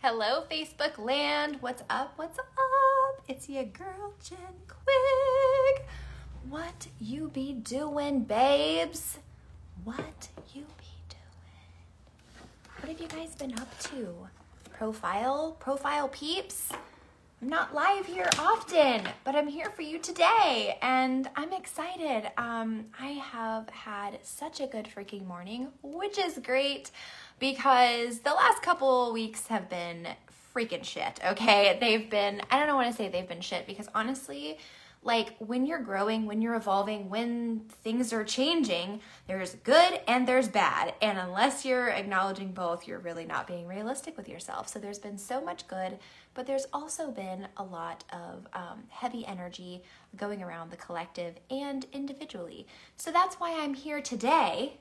Hello, Facebook land. What's up? What's up? It's your girl, Jen Quigg. What you be doing, babes? What you be doing? What have you guys been up to? Profile? Profile peeps? I'm not live here often, but I'm here for you today and I'm excited. Um, I have had such a good freaking morning, which is great because the last couple weeks have been freaking shit, okay? They've been, I don't know want to say they've been shit because honestly, like when you're growing, when you're evolving, when things are changing, there's good and there's bad. And unless you're acknowledging both, you're really not being realistic with yourself. So there's been so much good, but there's also been a lot of um, heavy energy going around the collective and individually. So that's why I'm here today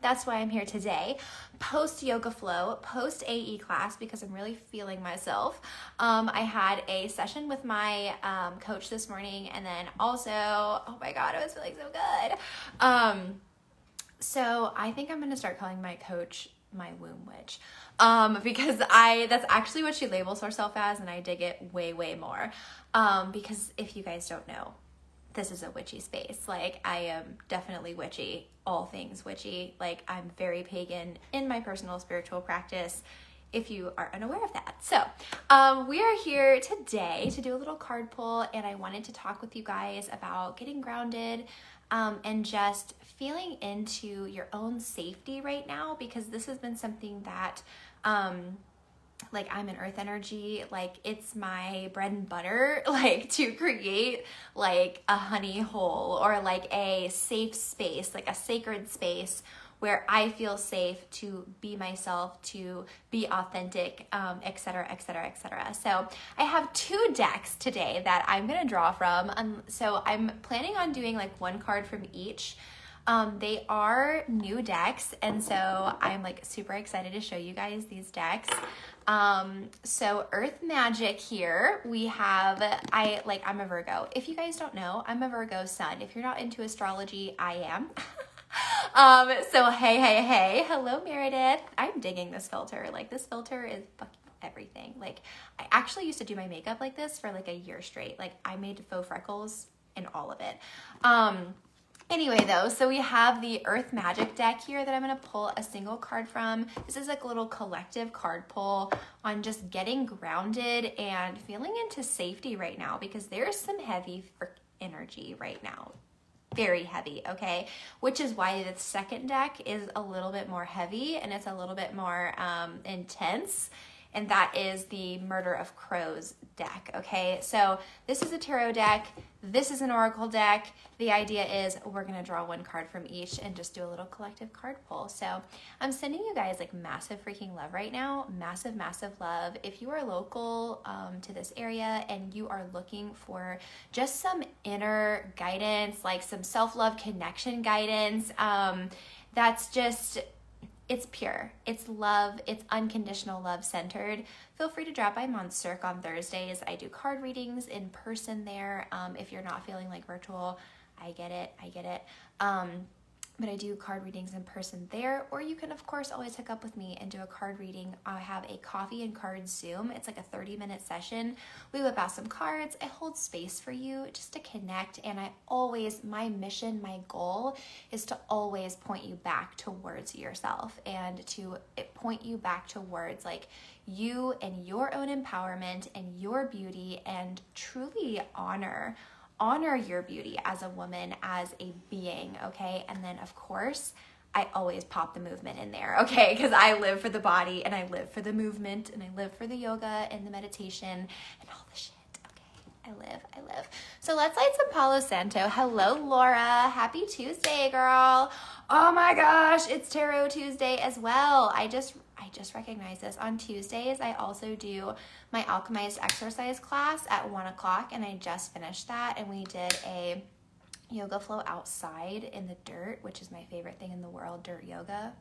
that's why I'm here today. Post yoga flow, post AE class because I'm really feeling myself. Um, I had a session with my um, coach this morning, and then also, oh my god, I was feeling so good. Um, so I think I'm gonna start calling my coach my womb witch um, because I that's actually what she labels herself as, and I dig it way way more. Um, because if you guys don't know, this is a witchy space. Like, I am definitely witchy, all things witchy. Like, I'm very pagan in my personal spiritual practice if you are unaware of that. So, um, we are here today to do a little card pull, and I wanted to talk with you guys about getting grounded um, and just feeling into your own safety right now because this has been something that. Um, like I'm an earth energy, like it's my bread and butter, like to create like a honey hole or like a safe space, like a sacred space where I feel safe to be myself, to be authentic, um, et cetera, et cetera, et cetera. So I have two decks today that I'm gonna draw from. Um, so I'm planning on doing like one card from each. Um, they are new decks, and so I'm like super excited to show you guys these decks. Um, so Earth Magic here, we have, I like, I'm a Virgo. If you guys don't know, I'm a Virgo sun. If you're not into astrology, I am. um, so hey, hey, hey, hello Meredith. I'm digging this filter. Like this filter is fucking everything. Like I actually used to do my makeup like this for like a year straight. Like I made faux freckles and all of it. Um, Anyway, though, so we have the Earth Magic deck here that I'm to pull a single card from. This is like a little collective card pull on just getting grounded and feeling into safety right now because there's some heavy energy right now. Very heavy, okay? Which is why the second deck is a little bit more heavy and it's a little bit more um, intense and that is the Murder of Crows deck, okay? So this is a tarot deck, this is an oracle deck. The idea is we're gonna draw one card from each and just do a little collective card pull. So I'm sending you guys like massive freaking love right now, massive, massive love. If you are local um, to this area and you are looking for just some inner guidance, like some self-love connection guidance, um, that's just it's pure. It's love. It's unconditional love centered. Feel free to drop by on on Thursdays. I do card readings in person there. Um, if you're not feeling like virtual, I get it. I get it. Um, but I do card readings in person there, or you can, of course, always hook up with me and do a card reading. I have a coffee and card Zoom. It's like a 30 minute session. We whip out some cards. I hold space for you just to connect. And I always, my mission, my goal is to always point you back towards yourself and to eh, point you back towards like you and your own empowerment and your beauty and truly honor honor your beauty as a woman, as a being, okay? And then, of course, I always pop the movement in there, okay? Because I live for the body and I live for the movement and I live for the yoga and the meditation and all the shit, okay? I live, I live. So let's light some Palo Santo. Hello, Laura. Happy Tuesday, girl. Oh my gosh, it's Tarot Tuesday as well. I just I just recognized this. On Tuesdays, I also do my alchemized exercise class at one o'clock, and I just finished that. And we did a yoga flow outside in the dirt, which is my favorite thing in the world dirt yoga.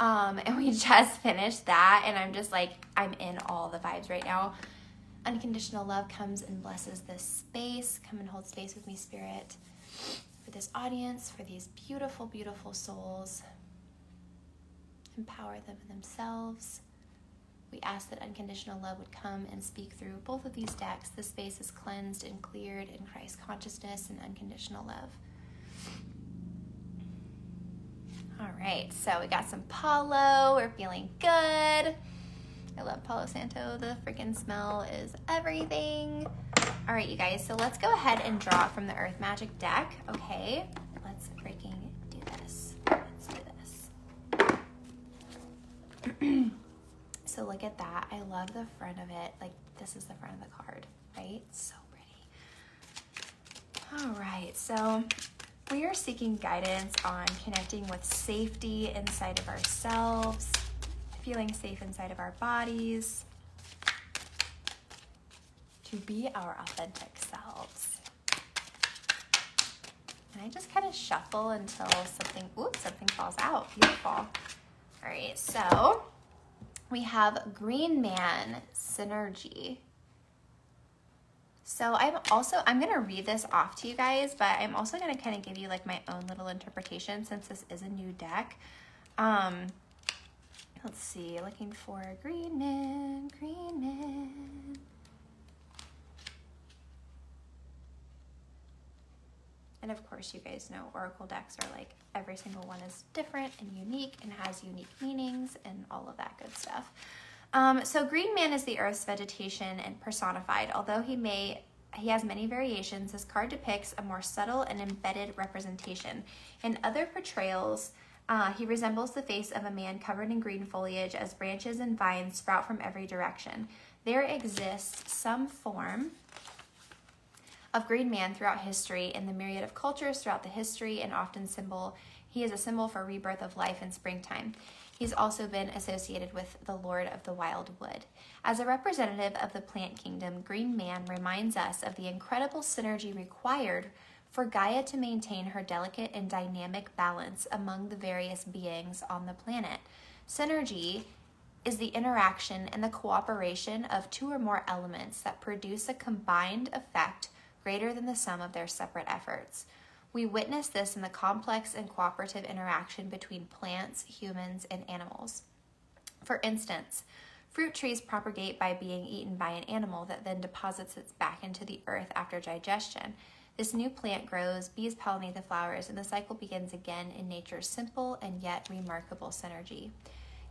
Um, and we just finished that, and I'm just like, I'm in all the vibes right now. Unconditional love comes and blesses this space. Come and hold space with me, Spirit, for this audience, for these beautiful, beautiful souls empower them themselves. We ask that unconditional love would come and speak through both of these decks. The space is cleansed and cleared in Christ consciousness and unconditional love. All right, so we got some Palo. We're feeling good. I love Palo Santo. The freaking smell is everything. All right, you guys, so let's go ahead and draw from the Earth Magic deck, okay? Look at that. I love the front of it. Like, this is the front of the card, right? So pretty. All right, so we are seeking guidance on connecting with safety inside of ourselves, feeling safe inside of our bodies, to be our authentic selves. And I just kind of shuffle until something, oops, something falls out. Beautiful. All right, so we have Green Man Synergy. So I'm also, I'm going to read this off to you guys, but I'm also going to kind of give you like my own little interpretation since this is a new deck. Um, let's see, looking for Green Man, Green Man. And of course, you guys know Oracle decks are like every single one is different and unique and has unique meanings and all of that good stuff. Um, so Green Man is the Earth's vegetation and personified. Although he may he has many variations, this card depicts a more subtle and embedded representation. In other portrayals, uh, he resembles the face of a man covered in green foliage as branches and vines sprout from every direction. There exists some form of green man throughout history in the myriad of cultures throughout the history and often symbol he is a symbol for rebirth of life in springtime. He's also been associated with the Lord of the Wild Wood. As a representative of the plant kingdom, Green Man reminds us of the incredible synergy required for Gaia to maintain her delicate and dynamic balance among the various beings on the planet. Synergy is the interaction and the cooperation of two or more elements that produce a combined effect greater than the sum of their separate efforts. We witness this in the complex and cooperative interaction between plants, humans, and animals. For instance, fruit trees propagate by being eaten by an animal that then deposits it back into the earth after digestion. This new plant grows, bees pollinate the flowers, and the cycle begins again in nature's simple and yet remarkable synergy.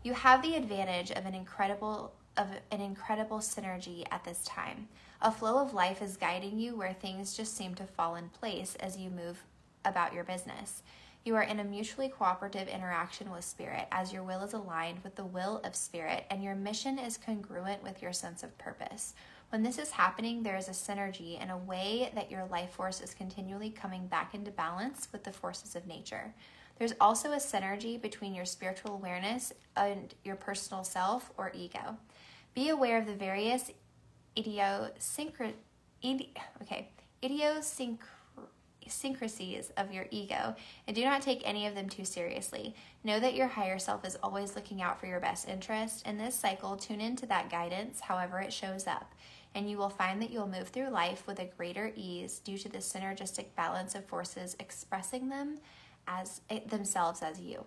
You have the advantage of an incredible of an incredible synergy at this time. A flow of life is guiding you where things just seem to fall in place as you move about your business. You are in a mutually cooperative interaction with Spirit as your will is aligned with the will of Spirit and your mission is congruent with your sense of purpose. When this is happening, there is a synergy in a way that your life force is continually coming back into balance with the forces of nature. There's also a synergy between your spiritual awareness and your personal self or ego. Be aware of the various idiosyncra- idi- okay, idiosyncrasies of your ego and do not take any of them too seriously. Know that your higher self is always looking out for your best interest. In this cycle, tune into that guidance, however it shows up, and you will find that you'll move through life with a greater ease due to the synergistic balance of forces expressing them as eh, themselves as you.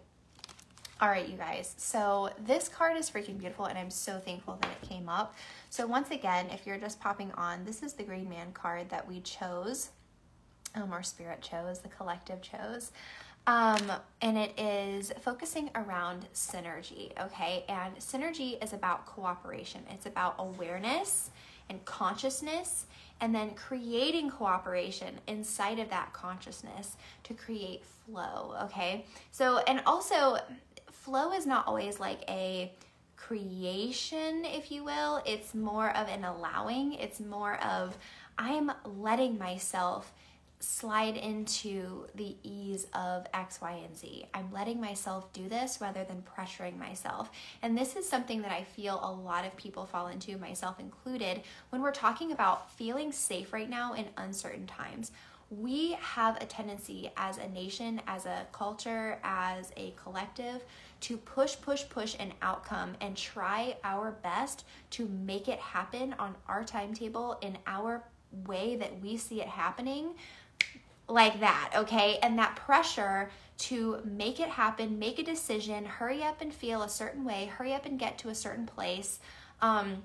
All right, you guys. So this card is freaking beautiful and I'm so thankful that it came up. So once again, if you're just popping on, this is the Green Man card that we chose, um, or Spirit chose, the collective chose. Um, and it is focusing around synergy, okay? And synergy is about cooperation. It's about awareness and consciousness and then creating cooperation inside of that consciousness to create flow, okay? So, and also flow is not always like a creation, if you will. It's more of an allowing. It's more of I'm letting myself slide into the ease of X, Y, and Z. I'm letting myself do this rather than pressuring myself. And this is something that I feel a lot of people fall into, myself included, when we're talking about feeling safe right now in uncertain times we have a tendency as a nation, as a culture, as a collective to push, push, push an outcome and try our best to make it happen on our timetable in our way that we see it happening like that, okay? And that pressure to make it happen, make a decision, hurry up and feel a certain way, hurry up and get to a certain place. Um,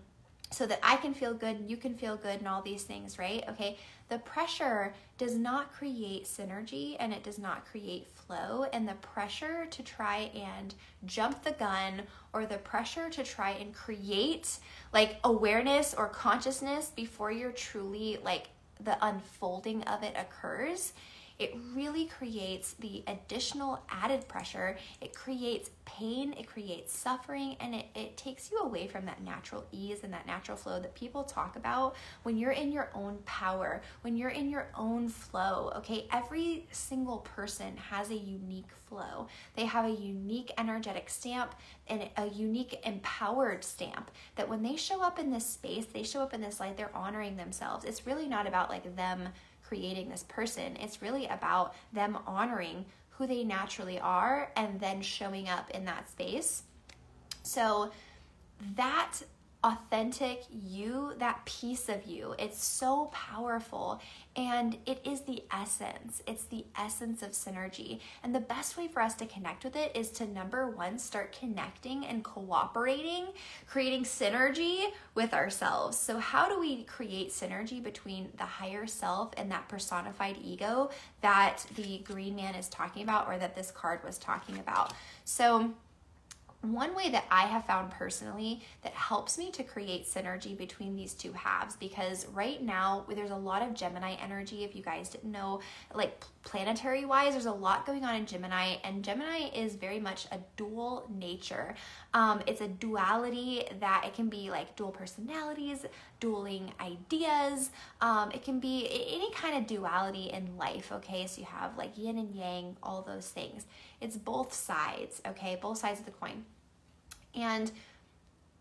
so that I can feel good you can feel good and all these things, right? Okay, the pressure does not create synergy and it does not create flow. And the pressure to try and jump the gun or the pressure to try and create like awareness or consciousness before you're truly like the unfolding of it occurs it really creates the additional added pressure. It creates pain, it creates suffering, and it, it takes you away from that natural ease and that natural flow that people talk about when you're in your own power, when you're in your own flow. Okay, every single person has a unique flow, they have a unique energetic stamp and a unique empowered stamp that when they show up in this space, they show up in this light, they're honoring themselves. It's really not about like them creating this person. It's really about them honoring who they naturally are and then showing up in that space. So that authentic you, that piece of you. It's so powerful and it is the essence. It's the essence of synergy. And the best way for us to connect with it is to number one, start connecting and cooperating, creating synergy with ourselves. So, how do we create synergy between the higher self and that personified ego that the green man is talking about or that this card was talking about? So, one way that I have found personally that helps me to create synergy between these two halves because right now there's a lot of Gemini energy. If you guys didn't know, like planetary wise, there's a lot going on in Gemini, and Gemini is very much a dual nature. Um, it's a duality that it can be like dual personalities, dueling ideas. Um, it can be any kind of duality in life, okay? So you have like yin and yang, all those things. It's both sides, okay? Both sides of the coin. And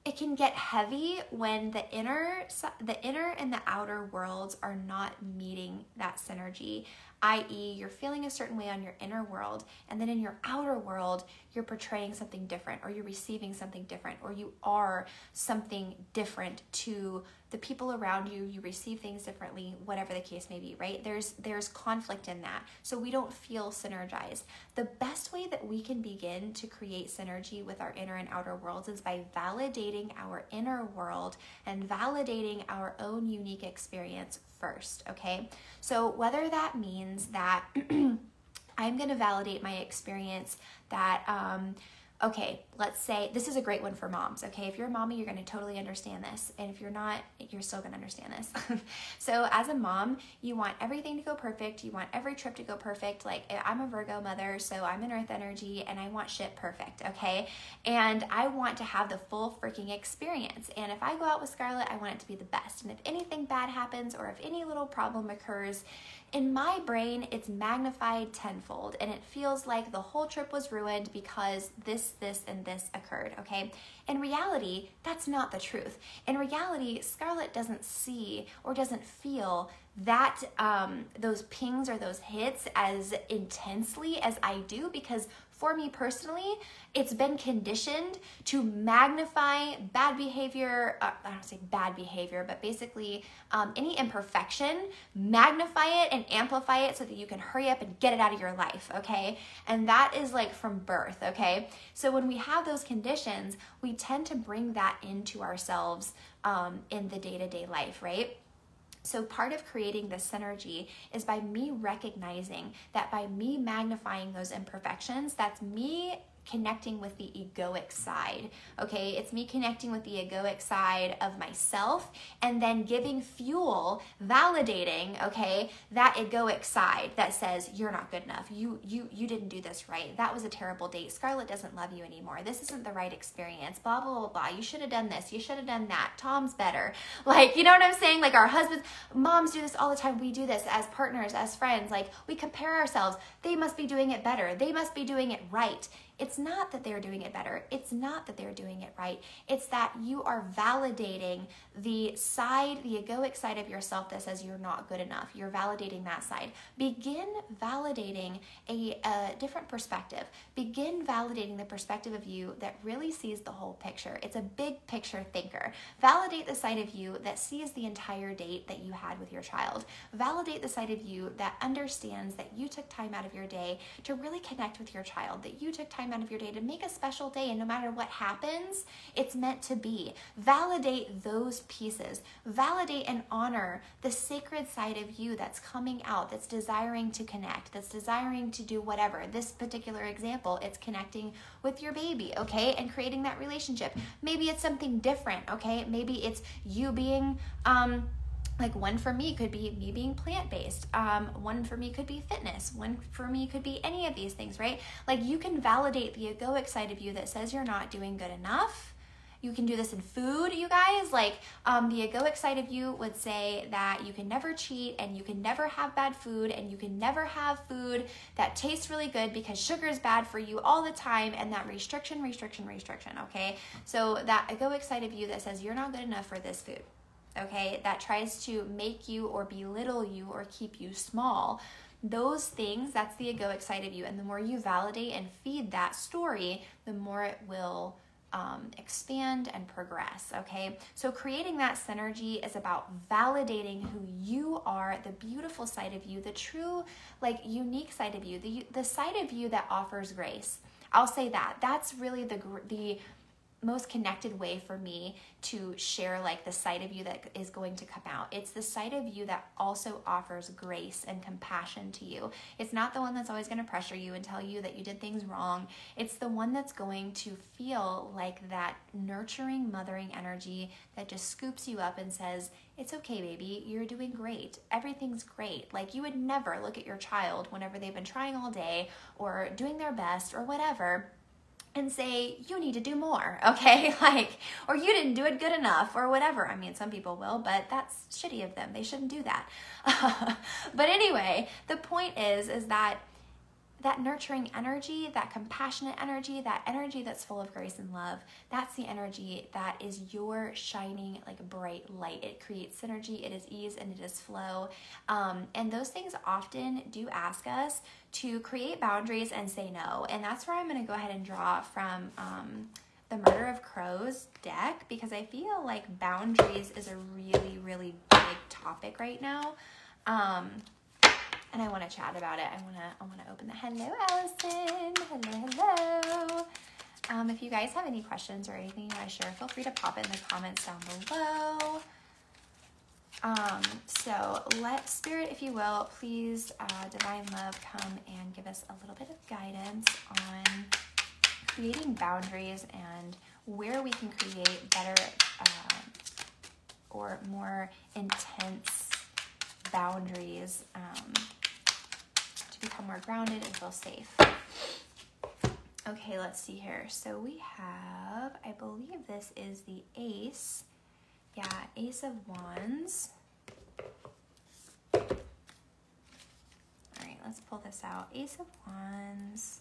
it can get heavy when the inner the inner and the outer worlds are not meeting that synergy i.e., you're feeling a certain way on your inner world, and then in your outer world, you're portraying something different, or you're receiving something different, or you are something different to the people around you. You receive things differently, whatever the case may be, right? There's there's conflict in that, so we don't feel synergized. The best way that we can begin to create synergy with our inner and outer worlds is by validating our inner world and validating our own unique experience first, okay? So, whether that means that I'm gonna validate my experience that, um, okay, let's say this is a great one for moms. Okay, if you're a mommy, you're going to totally understand this. And if you're not, you're still going to understand this. so, as a mom, you want everything to go perfect. You want every trip to go perfect. Like, eh, I'm a Virgo mother, so I'm in earth energy and I want shit perfect. Okay, and I want to have the full freaking experience. And if I go out with Scarlett, I want it to be the best. And if anything bad happens or if any little problem occurs, in my brain, it's magnified tenfold and it feels like the whole trip was ruined because this, this, and this occurred, okay? In reality, that's not the truth. In reality, Scarlett doesn't see or doesn't feel that um, those pings or those hits as intensely as I do because for me personally, it's been conditioned to magnify bad behavior. Uh, I don't say bad behavior, but basically um, any imperfection, magnify it and amplify it so that you can hurry up and get it out of your life, okay? And that is like from birth, okay? So when we have those conditions, we tend to bring that into ourselves um, in the day to day life, right? So, part of creating this synergy is by me recognizing that by me magnifying those imperfections, that's me connecting with the egoic side. Okay, it's me connecting with the egoic side of myself and then giving fuel, validating, okay, that egoic side that says you're not good enough. You you you didn't do this right. That was a terrible date. Scarlett doesn't love you anymore. This isn't the right experience. Blah blah blah blah. You should have done this. You should have done that. Tom's better. Like, you know what I'm saying? Like our husbands, moms do this all the time. We do this as partners, as friends. Like we compare ourselves. They must be doing it better. They must be doing it right It's not that they're doing it better. It's not that they're doing it right. It's that you are validating the side, the egoic side of yourself that says you're not good enough. You're validating that side. Begin validating a, a different perspective. Begin validating the perspective of you that really sees the whole picture. It's a big picture thinker. Validate the side of you that sees the entire date that you had with your child. Validate the side of you that understands that you took time out of your day to really connect with your child, that you took time out of your day to make a special day, and no matter what happens, it's meant to be. Validate those pieces. Validate and honor the sacred side of you that's coming out, that's desiring to connect, that's desiring to do whatever. This particular example, it's connecting with your baby, okay, and creating that relationship. Maybe it's something different, okay? Maybe it's you being, um, like one for me could be me being plant-based um, one for me could be fitness one for me could be any of these things right? Like you can validate the egoic side of you that says you're not doing good enough. You can do this in food you guys. Like um, the egoic side of you would say that you can never cheat and you can never have bad food and you can never have food that tastes really good because sugar is bad for you all the time and that restriction restriction restriction okay? So that egoic side of you that says you're not good enough for this food okay, that tries to make you or belittle you or keep you small. Those things, that's the egoic side of you. And the more you validate and feed that story, the more it will um, expand and progress. Okay, so creating that synergy is about validating who you are, the beautiful side of you, the true, like unique side of you, the the side of you that offers grace. I'll say that. That's really the the most connected way for me to share like the side of you that is going to come out. It's the side of you that also offers grace and compassion to you. It's not the one that's always going to pressure you and tell you that you did things wrong. It's the one that's going to feel like that nurturing, mothering energy that just scoops you up and says, It's okay, baby. You're doing great. Everything's great. Like you would never look at your child whenever they've been trying all day or doing their best or whatever and say you need to do more okay like or you didn't do it good enough or whatever i mean some people will but that's shitty of them they shouldn't do that but anyway the point is is that that nurturing energy, that compassionate energy, that energy that's full of grace and love, that's the energy that is your shining, like bright light. It creates synergy, it is ease, and it is flow. Um, and those things often do ask us to create boundaries and say no. And that's where I'm going to go ahead and draw from. Um, the Murder of Crows deck because I feel like boundaries is a really, really big topic right now. Um, and I want to chat about it. I want to I want to open the hello Allison. Hello, hello. Um, if you guys have any questions or anything you want to share, feel free to pop it in the comments down below. Um, so let spirit, if you will, please, uh, divine love, come and give us a little bit of guidance on creating boundaries and where we can create better uh, or more intense boundaries um, to become more grounded and feel safe. Okay, let's see here. So we have, I believe this is the ace. Yeah, ace of wands. All right, let's pull this out. Ace of wands.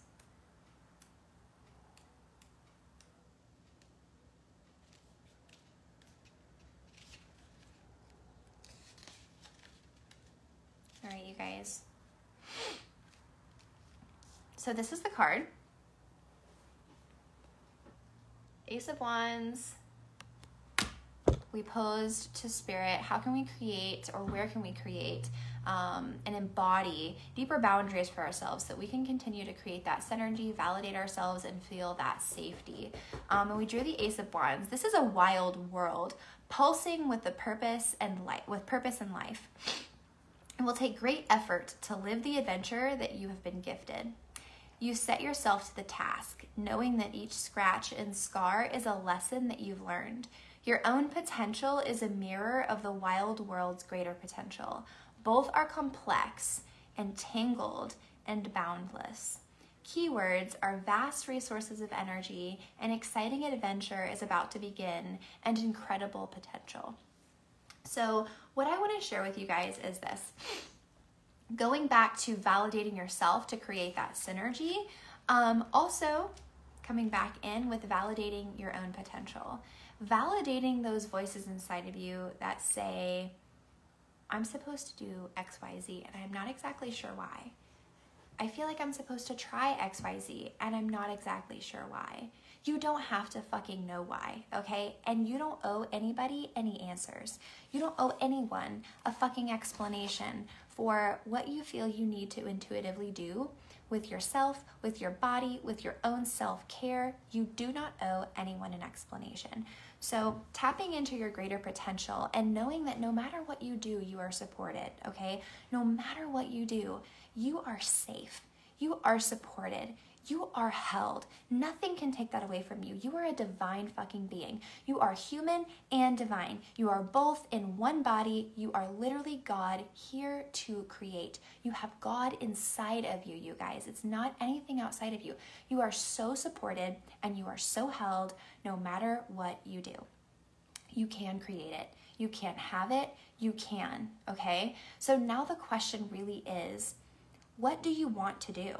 All right, you guys. So this is the card. Ace of Wands. We posed to Spirit, how can we create or where can we create um, and embody deeper boundaries for ourselves so that we can continue to create that synergy, validate ourselves, and feel that safety. Um, and we drew the Ace of Wands. This is a wild world, pulsing with the purpose and light, with purpose and life. It will take great effort to live the adventure that you have been gifted. You set yourself to the task, knowing that each scratch and scar is a lesson that you've learned. Your own potential is a mirror of the wild world's greater potential. Both are complex, entangled, and boundless. Keywords are vast resources of energy, an exciting adventure is about to begin, and incredible potential. So, what I want to share with you guys is this going back to validating yourself to create that synergy, Um, also, coming back in with validating your own potential, validating those voices inside of you that say, I'm supposed to do XYZ and I'm not exactly sure why. I feel like I'm supposed to try XYZ and I'm not exactly sure why. You don't have to fucking know why, okay? And you don't owe anybody any answers. You don't owe anyone a fucking explanation for what you feel you need to intuitively do with yourself, with your body, with your own self care. You do not owe anyone an explanation. So, tapping into your greater potential and knowing that no matter what you do, you are supported, okay? No matter what you do, you are safe. You are supported. You are held. Nothing can take that away from you. You are a divine fucking being. You are human and divine. You are both in one body. You are literally God here to create. You have God inside of you, you guys. It's not anything outside of you. You are so supported and you are so held no matter what you do. You can create it. You can't have it. You can, okay? So now the question really is what do you want to do?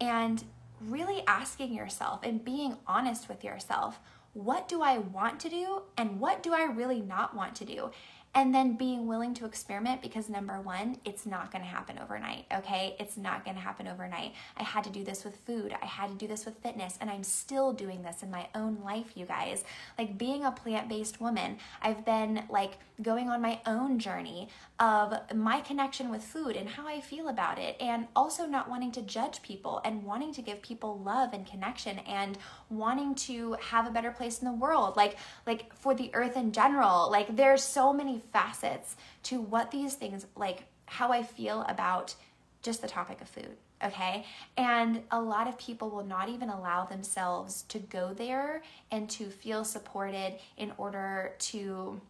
And really asking yourself and being honest with yourself what do I want to do and what do I really not want to do? And then being willing to experiment because number one, it's not gonna happen overnight, okay? It's not gonna happen overnight. I had to do this with food, I had to do this with fitness, and I'm still doing this in my own life, you guys. Like being a plant based woman, I've been like going on my own journey of my connection with food and how I feel about it, and also not wanting to judge people and wanting to give people love and connection and wanting to have a better place in the world, like like for the earth in general. Like there's so many facets to what these things like how I feel about just the topic of food okay? And a lot of people will not even allow themselves to go there and to feel supported in order to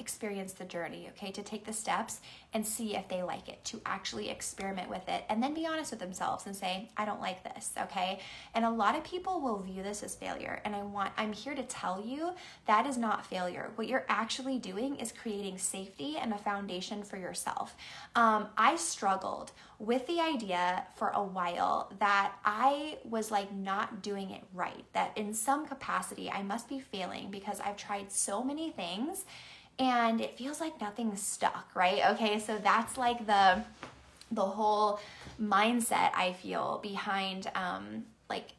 experience the journey, okay? To take the steps and see if they like it, to actually experiment with it, and then be honest with themselves and say, I don't like this, okay? And a lot of people will view this as failure. And I want, I'm here to tell you that is not failure. What you're actually doing is creating safety and a foundation for yourself. Um, I struggled with the idea for a while that I was like not doing it right, that in some capacity I must be failing because I've tried so many things and it feels like nothing's stuck, right? Okay, so that's like the the whole mindset I feel behind um like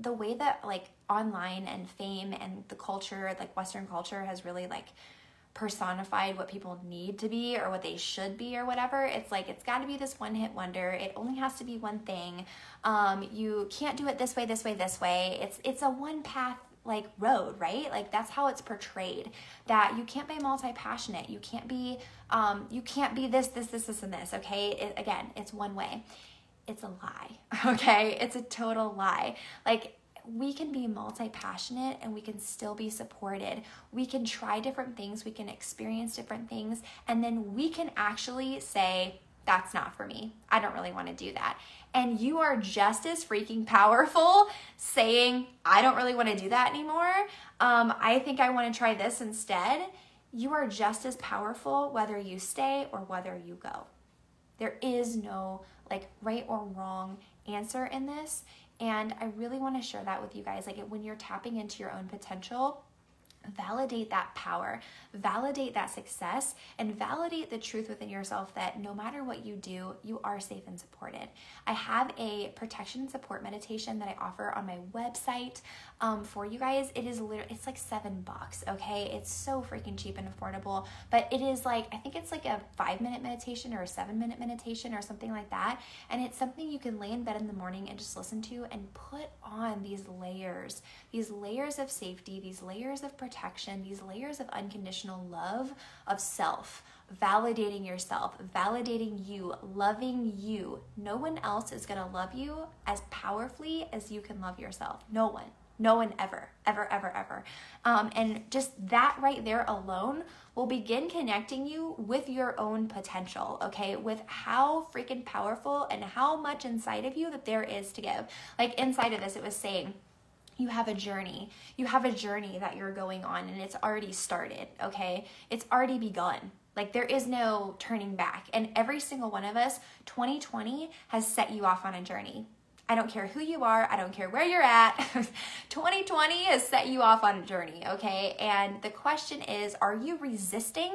the way that like online and fame and the culture, like Western culture, has really like personified what people need to be or what they should be or whatever. It's like it's got to be this one hit wonder. It only has to be one thing. Um, you can't do it this way, this way, this way. It's it's a one path like road, right? Like that's how it's portrayed. That you can't be multi-passionate. You can't be um you can't be this this this this and this, okay? It, again, it's one way. It's a lie. Okay? It's a total lie. Like we can be multi passionate and we can still be supported. We can try different things, we can experience different things, and then we can actually say, that's not for me. I don't really want to do that. And you are just as freaking powerful saying, I don't really want to do that anymore. Um, I think I want to try this instead. You are just as powerful whether you stay or whether you go. There is no like right or wrong answer in this. And I really want to share that with you guys. Like when you're tapping into your own potential, validate that power, validate that success, and validate the truth within yourself that no matter what you do, you are safe and supported. I have a protection and support meditation that I offer on my website um, for you guys. It is literally, it's like seven bucks, okay? It's so freaking cheap and affordable, but it is like, I think it's like a five minute meditation or a seven minute meditation or something like that. And it's something you can lay in bed in the morning and just listen to and put on these layers, these layers of safety, these layers of protection protection, these layers of unconditional love of self, validating yourself, validating you, loving you. No one else is going to love you as powerfully as you can love yourself. No one. No one ever, ever, ever, ever. Um, and just that right there alone will begin connecting you with your own potential, okay? With how freaking powerful and how much inside of you that there is to give. Like inside of this, it was saying, you have a journey. You have a journey that you're going on and it's already started, okay? It's already begun. Like there is no turning back. And every single one of us, 2020 has set you off on a journey. I don't care who you are, I don't care where you're at. 2020 has set you off on a journey, okay? And the question is are you resisting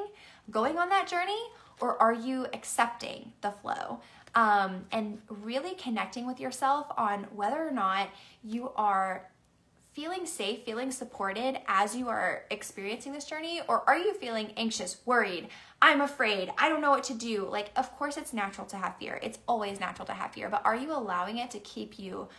going on that journey or are you accepting the flow? Um, and really connecting with yourself on whether or not you are feeling safe, feeling supported as you are experiencing this journey? Or are you feeling anxious, worried? I'm afraid. I don't know what to do. Like, of course, it's natural to have fear. It's always natural to have fear, but are you allowing it to keep you?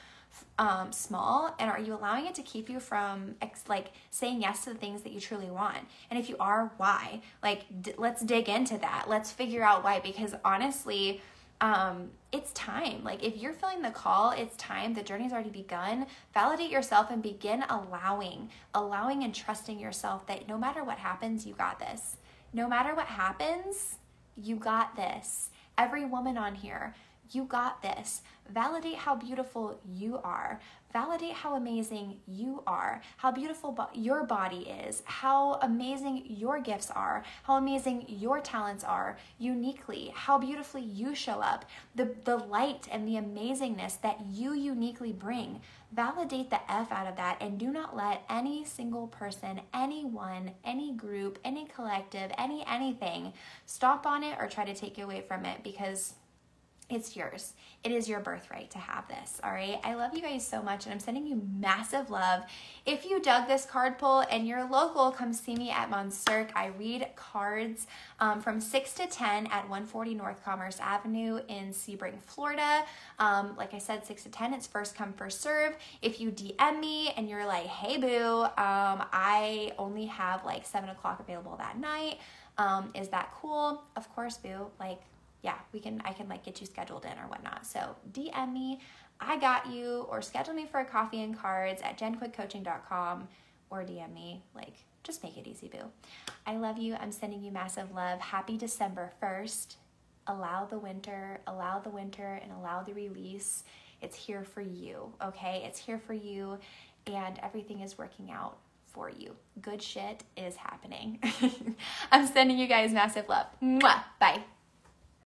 um, small and are you allowing it to keep you from ex- like saying yes to the things that you truly want and if you are why like d- let's dig into that let's figure out why because honestly um, it's time. Like if you're feeling the call, it's time. The journey's already begun. Validate yourself and begin allowing, allowing and trusting yourself that no matter what happens, you got this. No matter what happens, you got this. Every woman on here, you got this. Validate how beautiful you are. Validate how amazing you are, how beautiful bo- your body is, how amazing your gifts are, how amazing your talents are uniquely, how beautifully you show up, the, the light and the amazingness that you uniquely bring. Validate the F out of that and do not let any single person, anyone, any group, any collective, any anything stop on it or try to take you away from it because it's yours. It is your birthright to have this. All right. I love you guys so much and I'm sending you massive love. If you dug this card pull and you're local, come see me at Monserc. I read cards um, from 6 to 10 at 140 North Commerce Avenue in Sebring, Florida. Um, like I said, 6 to 10, it's first come, first serve. If you DM me and you're like, hey, boo, um, I only have like 7 o'clock available that night. Um, is that cool? Of course, boo. Like, yeah, we can I can like get you scheduled in or whatnot. So DM me, I got you, or schedule me for a coffee and cards at jenquiggcoaching.com or DM me. Like, just make it easy, boo. I love you. I'm sending you massive love. Happy December 1st. Allow the winter, allow the winter, and allow the release. It's here for you, okay? It's here for you, and everything is working out for you. Good shit is happening. I'm sending you guys massive love. Mwah. Bye.